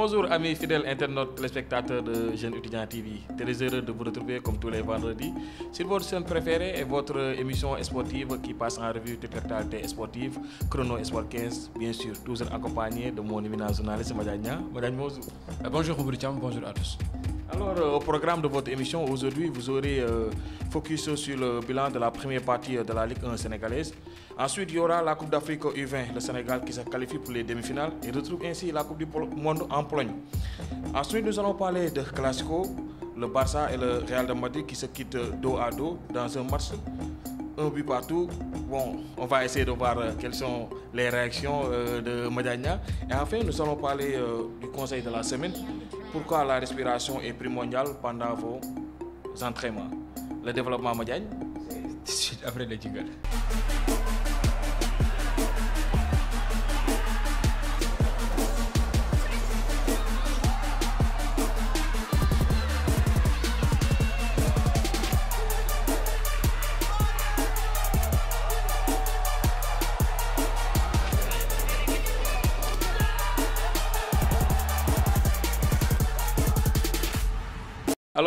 Bonjour amis fidèles internautes téléspectateurs de Jeunes Étudiants TV. Très heureux de vous retrouver comme tous les vendredis sur votre chaîne préférée et votre émission sportive qui passe en revue toute l'actualité sportive, Chrono Sport 15, bien sûr, toujours accompagné de mon éminent journaliste Madania. Madame, bonjour. bonjour Robricham, bonjour à tous. Alors, euh, au programme de votre émission, aujourd'hui, vous aurez euh, focus sur le bilan de la première partie de la Ligue 1 sénégalaise. Ensuite, il y aura la Coupe d'Afrique U20, le Sénégal qui se qualifie pour les demi-finales et retrouve ainsi la Coupe du Monde en Pologne. Ensuite, nous allons parler de Classico, le Barça et le Real de Madrid qui se quittent dos à dos dans un match un but partout. Bon, on va essayer de voir euh, quelles sont les réactions de Madania. Et enfin, nous allons parler du conseil de la semaine. Pourquoi la respiration est primordiale pendant vos entraînements? Le développement Madiagne Après les jingles.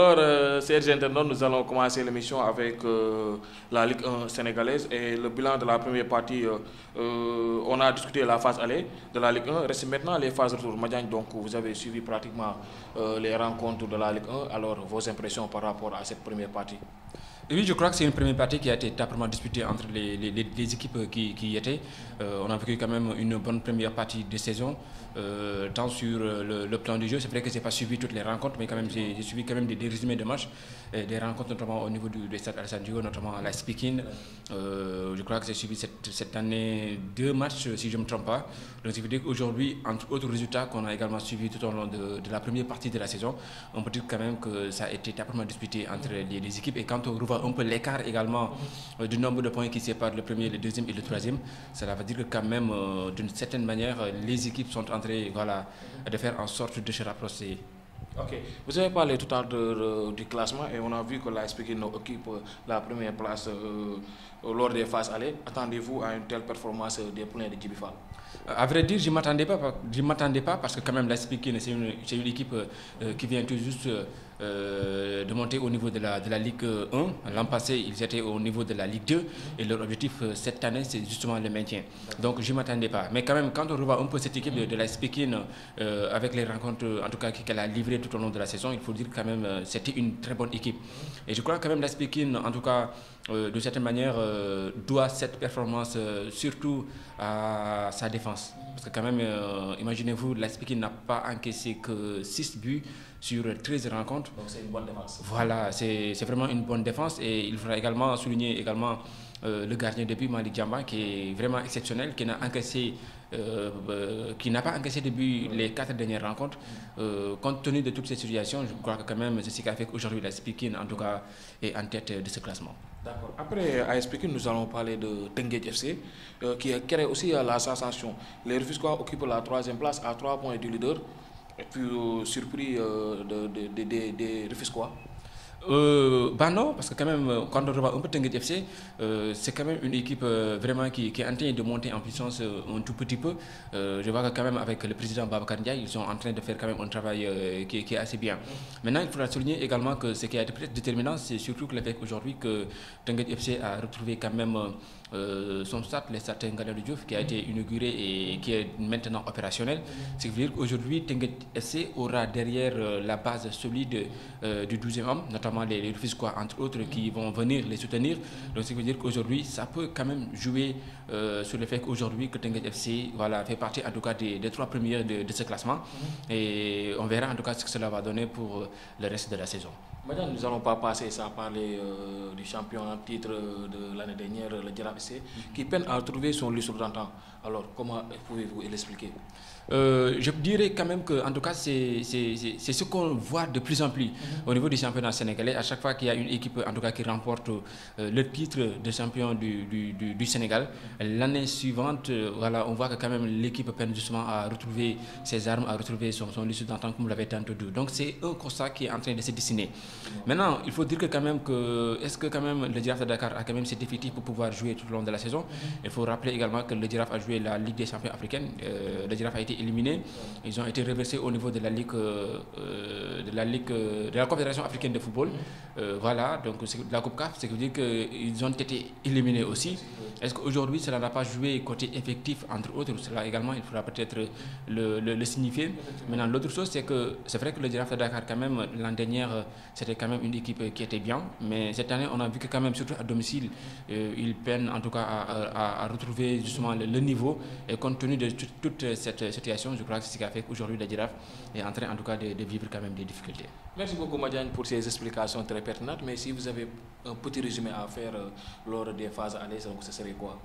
Alors, euh, chers nous allons commencer l'émission avec euh, la Ligue 1 sénégalaise et le bilan de la première partie. Euh, euh, on a discuté la phase aller de la Ligue 1. Reste maintenant les phases retour. Madiagne, donc vous avez suivi pratiquement les rencontres de la Ligue 1. Alors, vos impressions par rapport à cette première partie? Oui, je crois que c'est une première partie qui a été âprement disputée entre les, équipes qui, y étaient. Euh, on a vécu quand même une bonne première partie de saison, euh, tant sur le, le, plan du jeu. C'est vrai que je n'ai pas suivi toutes les rencontres, mais quand même j'ai suivi quand même des, résumés de matchs, des rencontres notamment au niveau du, du stade Alassane notamment à la speaking. Euh, je crois que j'ai suivi cette, année deux matchs, si je ne me trompe pas. Donc, ça veut dire qu'aujourd'hui, entre autres résultats qu'on a également suivis tout au long de, la première partie de la saison, on peut dire quand même que ça a été âprement disputé entre les, équipes. Et quand on revoit un peu l'écart également euh, du nombre de points qui séparent le premier, le deuxième et le troisième, cela veut dire que quand même, euh, d'une certaine manière, les équipes sont en train voilà, de faire en sorte de se rapprocher. Ok. Vous avez parlé tout à l'heure du classement et on a vu que la Speaking occupe la première place euh, lors des phases allées. Attendez-vous à une telle performance des points de Djibifal à vrai dire, je ne m'attendais pas, pas parce que quand même la c'est une, une, équipe euh, qui vient tout juste euh, de monter au niveau de la, de la Ligue 1. L'an passé, ils étaient au niveau de la Ligue 2 et leur objectif euh, cette année, c'est justement le maintien. Donc je ne m'attendais pas. Mais quand même, quand on revoit un peu cette équipe de, de la Speaking euh, avec les rencontres en tout cas qu'elle a livrées tout au long de la saison, il faut dire quand même c'était une très bonne équipe. Et je crois quand même la Speaking, en tout cas, de certaine manière, doit cette performance surtout à sa défense. Parce que quand même, imaginez-vous, la Speaking n'a pas encaissé que 6 buts sur 13 rencontres. Donc c'est une bonne défense. Voilà, c'est vraiment une bonne défense et il faudra également souligner également euh, le gardien de but Malik Djamba qui est vraiment exceptionnel, qui n'a encaissé euh, euh, qui n'a pas encaissé de but les quatre dernières rencontres. Compte tenu de toutes ces situations, je crois que quand même c'est ce qui a fait qu'aujourd'hui la Speaking en tout cas est en tête de ce classement. D'accord. Après à Speaking, nous allons parler de Tenguet FC qui crée aussi la sensation. Les Rufisquois occupent la troisième place à trois points du leader. Et puis euh, surpris euh, de, de, de, de, Rufisquois euh, bah non, parce que quand même, quand on revoit un peu Tenguet FC, euh, c'est quand même une équipe euh, vraiment qui, qui, est en train de monter en puissance un tout petit peu. je vois que quand même avec le président Babacar Ndiaye, ils sont en train de faire quand même un travail qui, est assez bien. Maintenant, il faudra souligner également que ce qui a été peut-être déterminant, c'est surtout le fait aujourd'hui que Tenguet FC a retrouvé quand même euh, son stade, le stade Ngalandou Diouf, qui a été inauguré et qui est maintenant opérationnel. Ce qui veut dire qu'aujourd'hui, Tenguet FC aura derrière euh, la base solide euh, du 12e homme, notamment les, les Rufisquois, entre autres, qui vont venir les soutenir. Donc, ce qui veut dire qu'aujourd'hui, ça peut quand même jouer sur le fait qu'aujourd'hui, que Tenguet FC voilà, fait partie en tout cas des, des trois premiers de, de, ce classement. Et on verra en tout cas ce que cela va donner pour le reste de la saison. Maintenant, nous n'allons pas passer sans parler euh, du champion en titre de l'année dernière, le Djara Qui peine à trouver son lustre d'antan. Alors, comment pouvez-vous l'expliquer? Euh, je dirais quand même que, en tout cas, c'est ce qu'on voit de plus en plus mm -hmm. au niveau du championnat sénégalais. À chaque fois qu'il y a une équipe, en tout cas, qui remporte euh, le titre de champion du, du, du, du Sénégal, l'année suivante, euh, voilà, on voit que quand même l'équipe peine justement à retrouver ses armes, à retrouver son, son lustre d'antan, comme vous l'avez tantôt dit. Donc, c'est un constat qui est en train de se dessiner. Mm -hmm. Maintenant, il faut dire que quand même que, est-ce que quand même le Giraffe de Dakar a quand même ses définitifs pour pouvoir jouer tout au long de la saison. Il faut rappeler également que le Giraffe a joué la Ligue des champions africaine. le Giraffe a été éliminé. Ils ont été reversés au niveau de la Ligue, de la Ligue, de la Confédération africaine de football. voilà, donc la Coupe CAF, c'est veut dire qu'ils ont été éliminés aussi. Est-ce qu'aujourd'hui, cela n'a pas joué côté effectif, entre autres Cela également, il faudra peut-être le, signifier. Maintenant, l'autre chose, c'est que c'est vrai que le Giraffe de Dakar, quand même, l'an dernier, c'était quand même une équipe qui était bien. Mais cette année, on a vu que quand même, surtout à domicile, euh, ils peinent en tout cas à, retrouver justement le, niveau. Et compte tenu de toute, cette situation, je crois que c'est ce qui a fait qu'aujourd'hui, le Giraffe est en train en tout cas de, vivre quand même des difficultés. Merci beaucoup, Madiane, pour ces explications très pertinentes. Mais si vous avez un petit résumé à faire euh, lors des phases à l'aise, ce serait quoi?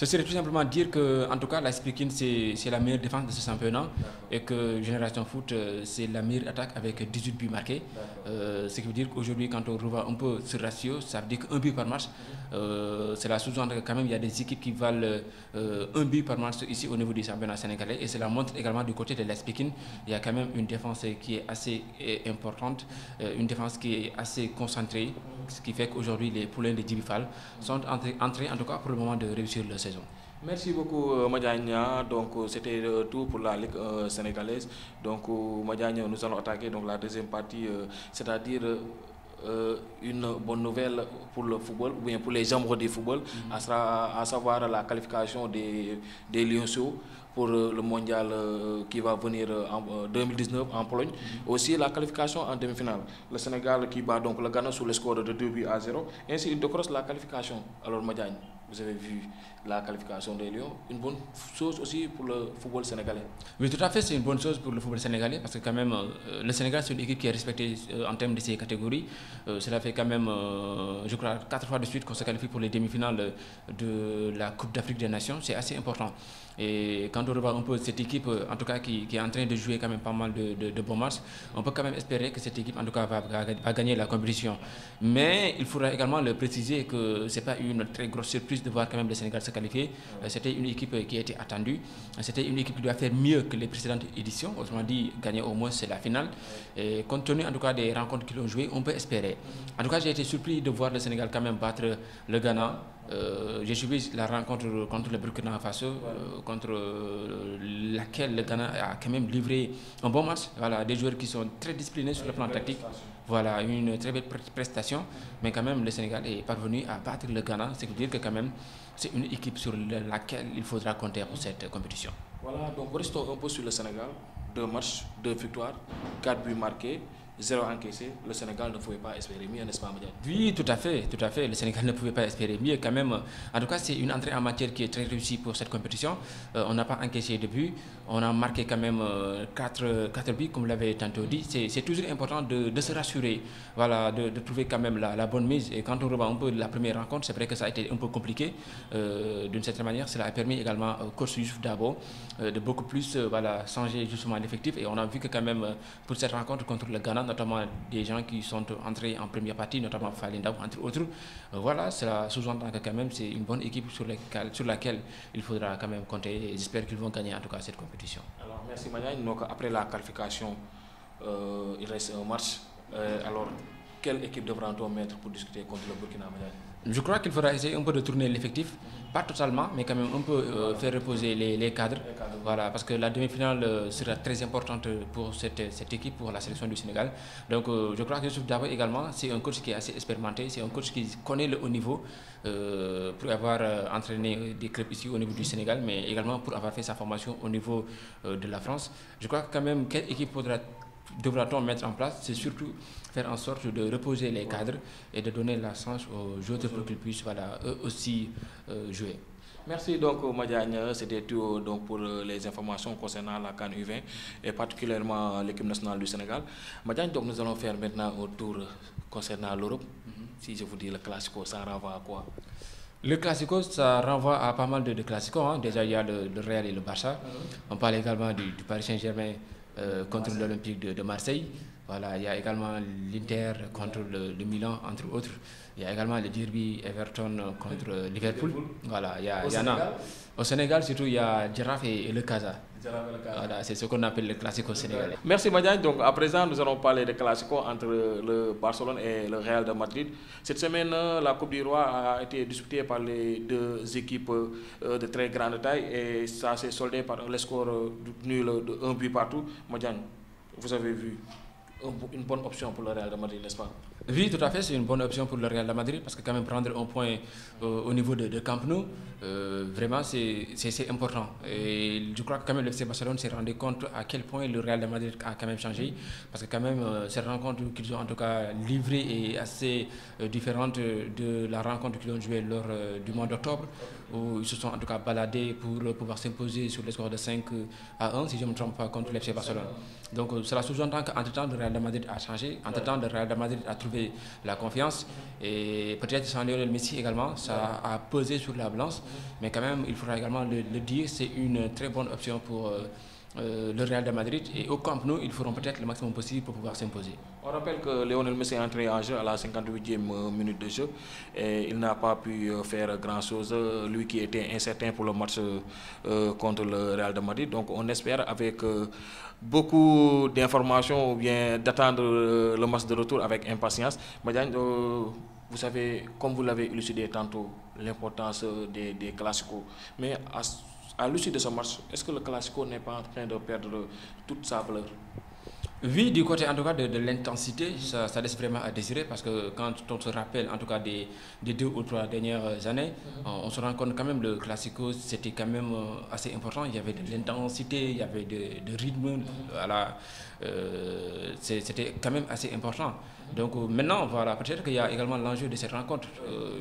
Ce serait tout simplement dire que, en tout cas, la speaking, c'est la meilleure défense de ce championnat et que Génération Foot, euh, c'est la meilleure attaque avec 18 buts marqués. Euh, ce qui veut dire qu'aujourd'hui, quand on revoit un peu ce ratio, ça veut dire qu'un but par match, euh, c'est la sous-entendre que quand même il y a des équipes qui valent un but par match ici au niveau du championnat sénégalais. Et cela montre également du côté de la speaking, il y a quand même une défense qui est assez importante, une défense qui est assez concentrée, ce qui fait qu'aujourd'hui les poulains de Djibifal sont entrés, en tout cas pour le moment de réussir le Merci beaucoup euh, Madiania. Donc euh, c'était euh, tout pour la Ligue sénégalaise. Donc nous allons attaquer donc la deuxième partie, c'est-à-dire une bonne nouvelle pour le football, ou bien pour les amoureux du football, mm-hmm. à, savoir la qualification des, des Lionceaux pour le mondial qui va venir en 2019 en Pologne. Mm-hmm. Aussi la qualification en demi-finale. Le Sénégal qui bat donc le Ghana sous le score de 2 buts à 0. Ainsi, il décroche la qualification. Alors, Madiagne, vous avez vu la qualification des Lions. Une bonne chose aussi pour le football sénégalais. Oui, tout à fait, c'est une bonne chose pour le football sénégalais parce que quand même, euh, le Sénégal, c'est une équipe qui est respectée euh, en termes de ses catégories. Euh, cela fait quand même, je crois, quatre fois de suite qu'on se qualifie pour les demi-finales de la Coupe d'Afrique des Nations. C'est assez important. Et quand on revoit un peu cette équipe, en tout cas qui, est en train de jouer quand même pas mal de, bons matchs, on peut quand même espérer que cette équipe, en tout cas, va, gagner la compétition. Mais il faudra également le préciser que ce n'est pas une très grosse surprise de voir quand même le Sénégal se qualifier. Euh, c'était une équipe qui été attendue. C'était une équipe qui doit faire mieux que les précédentes éditions. Autrement dit, gagner au moins c'est la finale. Et compte tenu en tout cas des rencontres qu'ils ont jouées, on peut espérer. En tout cas, j'ai été surpris de voir le Sénégal quand même battre le Ghana. Euh, j'ai suivi la rencontre contre le Burkina Faso, euh, contre euh, laquelle le Ghana a quand même livré un bon match. Voilà, des joueurs qui sont très disciplinés sur le plan tactique. Voilà, une très belle prestation. Mais quand même, le Sénégal est parvenu à battre le Ghana. C'est dire que quand même, c'est une équipe sur laquelle il faudra compter pour cette compétition. Voilà, donc restons un peu sur le Sénégal. Deux matchs, deux victoires, quatre buts marqués zéro encaissé, le Sénégal ne pouvait pas espérer mieux, n'est-ce pas, Oui, tout à fait, tout à fait. Le Sénégal ne pouvait pas espérer mieux quand même. En tout cas, c'est une entrée en matière qui est très réussie pour cette compétition. Euh, on n'a pas encaissé de but. On a marqué quand même 4, euh, buts, comme vous l'avez tantôt dit. C'est toujours important de, se rassurer, voilà, de, trouver quand même la, bonne mise. Et quand on revoit un peu la première rencontre, c'est vrai que ça a été un peu compliqué. Euh, d'une certaine manière, cela a permis également au coach Youssouf Dabo de beaucoup plus voilà, changer justement l'effectif. Et on a vu que quand même pour cette rencontre contre le Ghana, notamment des gens qui sont entrés en première partie, notamment Falinda, entre autres. Euh, voilà, cela sous-entend que quand même c'est une bonne équipe sur, sur, laquelle il faudra quand même compter. J'espère qu'ils vont gagner en tout cas cette compétition. Alors, merci Madiane. Donc après la qualification, euh, il reste un match. Euh, alors, quelle équipe devra-t-on mettre pour discuter contre le Burkina Faso? Je crois qu'il faudra essayer un peu de tourner l'effectif, pas totalement, mais quand même un peu euh, faire reposer les, cadres. Voilà, parce que la demi-finale euh, sera très importante pour cette, cette, équipe, pour la sélection du Sénégal. Donc euh, je crois que Youssouf Dabo également, c'est un coach qui est assez expérimenté, c'est un coach qui connaît le haut niveau pour avoir entraîné des clubs ici au niveau du Sénégal, mais également pour avoir fait sa formation au niveau de la France. Je crois que quand même, quelle équipe faudra devra-t-on mettre en place C'est surtout faire en sorte de reposer les cadres et de donner la chance aux joueurs pour qu'ils puissent voilà, eux aussi euh, jouer. Merci donc Madiagne, c'était tout donc pour euh, les informations concernant la CAN U20 et particulièrement l'équipe nationale du Sénégal. Madiagne, donc nous allons faire maintenant un tour concernant l'Europe. Mhm. Si je vous dis le Classico, ça renvoie à quoi? Le Classico, ça renvoie à pas mal de, de Classicos. Hein. Déjà, il y a le, Real et le Barça. Mhm. On parle également du, Paris Saint-Germain euh, contre l'Olympique de, Marseille. Voilà, il y a également l'Inter contre le, Milan, entre autres. Il y a également le derby Everton contre Liverpool. Voilà, il y, a, Au Sénégal, surtout, il y a Giraffe et, le Casa. C'est ce qu'on appelle le classico sénégalais. Merci Madiane. Donc à présent, nous allons parler des classico entre le Barcelone et le Real de Madrid. Cette semaine, la Coupe du Roi a été disputée par les deux équipes euh, de très grande taille et ça s'est soldé par le score nul de 1 but partout. Madiane, vous avez vu une bonne option pour le Real de Madrid, n'est-ce pas? Oui, tout à fait, c'est une bonne option pour le Real de Madrid parce que quand même prendre un point euh, au niveau de, Camp Nou, euh, vraiment c'est important. Et je crois que quand même le FC Barcelone s'est rendu compte à quel point le Real de Madrid a quand même changé parce que quand même euh, cette rencontre qu'ils ont en tout cas livrée est assez différente de la rencontre qu'ils ont jouée lors du mois d'octobre où ils se sont en tout cas baladés pour pouvoir s'imposer sur le score de 5 à 1 si je ne me trompe pas contre le FC Barcelone. Donc cela sous-entend qu'entre-temps le Real de Madrid a changé, entre-temps le Real de Madrid a trouvé la confiance. Et peut-être sans Lionel Messi également, ça a pesé sur la balance. Mais quand même, il faudra également le, dire, c'est une très bonne option pour euh, euh, le Real de Madrid. Et au Camp Nou, ils feront peut-être le maximum possible pour pouvoir s'imposer. On rappelle que Lionel Messi est entré en jeu à la 58e euh, minute de jeu et il n'a pas pu faire grand-chose, lui qui était incertain pour le match contre le Real de Madrid. Donc on espère avec beaucoup d'informations ou bien d'attendre le match de retour avec impatience. Euh, vous savez, comme vous l'avez élucidé tantôt, l'importance des, des classicos. Mais à, à l'issue de ce match, est-ce que le classico n'est pas en train de perdre toute sa valeur? Oui, du côté en tout cas de, l'intensité, ça, laisse vraiment à désirer parce que quand on se rappelle en tout cas des, deux ou trois dernières années, mhm. on, se rend compte quand même le classico c'était quand même euh, assez important. Il y avait de l'intensité, il y avait de, rythme, voilà, euh, c'était quand même assez important. Donc euh, maintenant, voilà, peut-être qu'il y a également l'enjeu de cette rencontre.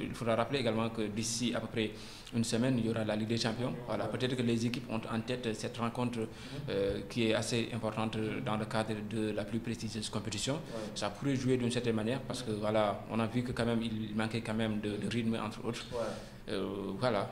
il faudra rappeler également que d'ici à peu près une semaine, il y aura la Ligue des Champions. Voilà, peut-être que les équipes ont en tête cette rencontre qui est assez importante dans le cadre de la plus prestigieuse compétition. Ça pourrait jouer d'une certaine manière parce que voilà, on a vu que quand même il manquait quand même de, rythme entre autres. Euh, voilà.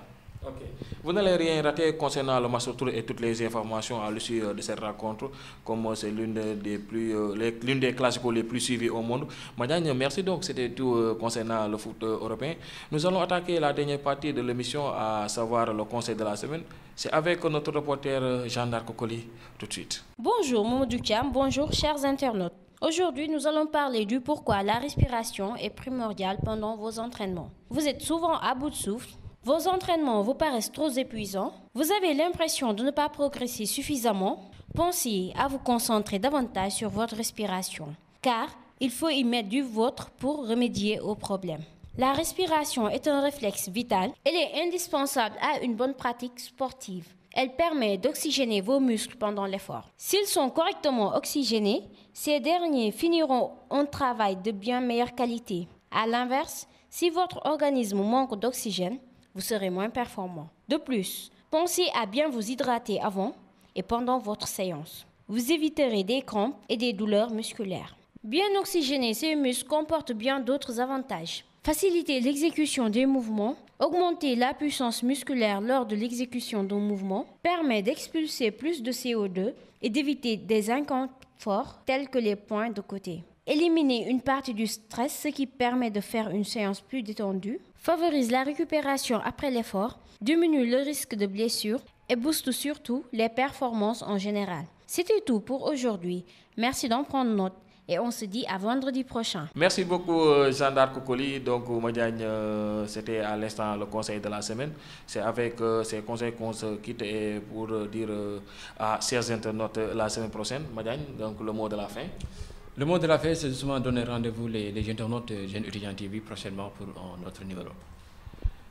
Vous n'allez rien rater concernant le match retour et toutes les informations à l'issue euh, de cette rencontre, comme c'est l'une des plus, euh, l'une des les plus suivies au monde. Madame, merci donc, c'était tout concernant le foot européen. Nous allons attaquer la dernière partie de l'émission, à savoir le conseil de la semaine. C'est avec notre reporter Jean-Darc Cocoli tout de suite. Bonjour Mamadou Kiam, bonjour chers internautes. Aujourd'hui, nous allons parler du pourquoi la respiration est primordiale pendant vos entraînements. Vous êtes souvent à bout de souffle, vos entraînements vous paraissent trop épuisants, vous avez l'impression de ne pas progresser suffisamment, pensez à vous concentrer davantage sur votre respiration, car il faut y mettre du vôtre pour remédier au problème. La respiration est un réflexe vital. Elle est indispensable à une bonne pratique sportive. Elle permet d'oxygéner vos muscles pendant l'effort. S'ils sont correctement oxygénés, ces derniers finiront un travail de bien meilleure qualité. À l'inverse, si votre organisme manque d'oxygène, vous serez moins performant. De plus, pensez à bien vous hydrater avant et pendant votre séance. Vous éviterez des crampes et des douleurs musculaires. Bien oxygéner ces muscles comporte bien d'autres avantages faciliter l'exécution des mouvements, augmenter la puissance musculaire lors de l'exécution d'un mouvement, permet d'expulser plus de CO2 et d'éviter des inconforts tels que les points de côté. Éliminer une partie du stress, ce qui permet de faire une séance plus détendue, favorise la récupération après l'effort, diminue le risque de blessure et booste surtout les performances en général. C'était tout pour aujourd'hui. Merci d'en prendre note et on se dit à vendredi prochain. Merci beaucoup euh, Jean-Darc Donc Madiagne, euh, c'était à l'instant le conseil de la semaine. C'est avec euh, ces conseils qu'on se quitte et pour dire à chers internautes la semaine prochaine. Madiagne, donc le mot de la fin. Le mot de la fin, c'est justement donner rendez-vous les, les internautes Jeunes Étudiants TV prochainement pour notre numéro.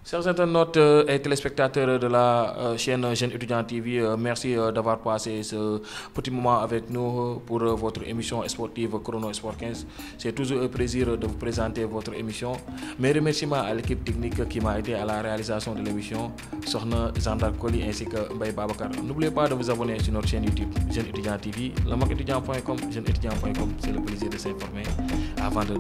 Chers internautes euh, et téléspectateurs de la euh, chaîne Jeune Étudiant TV, euh, merci d'avoir passé ce petit moment avec nous pour votre émission sportive Chrono Sport 15. C'est toujours un plaisir de vous présenter votre émission. Mes remerciements à l'équipe technique qui m'a aidé à la réalisation de l'émission, Sorna Zandar Koli ainsi que Baye Babakar. N'oubliez pas de vous abonner sur notre chaîne YouTube Jeune Étudiant TV, étudiant.com, jeuneétudiant.com. C'est le plaisir de s'informer avant de